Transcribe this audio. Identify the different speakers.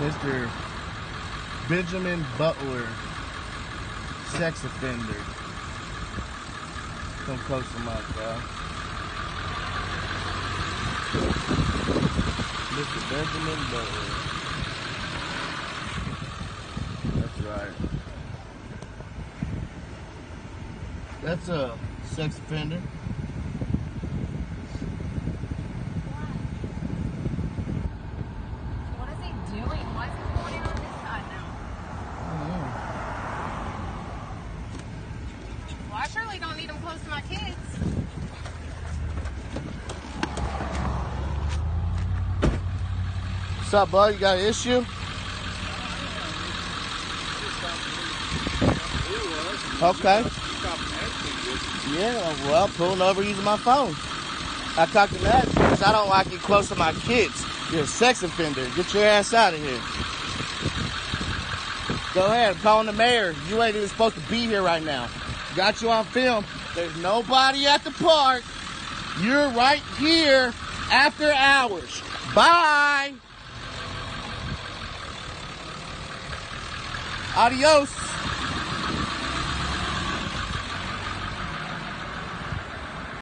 Speaker 1: Mr. Benjamin Butler, sex offender. Come close to my guy. Mr. Benjamin Butler. That's right. That's a sex offender.
Speaker 2: Close to my kids.
Speaker 1: What's up, bud? You got an issue? Okay. Yeah, well, pulling over using my phone. I talked to that because I don't like you close to my kids. You're a sex offender. Get your ass out of here. Go ahead. I'm calling the mayor. You ain't even supposed to be here right now. Got you on film. There's nobody at the park. You're right here after hours. Bye. Adios.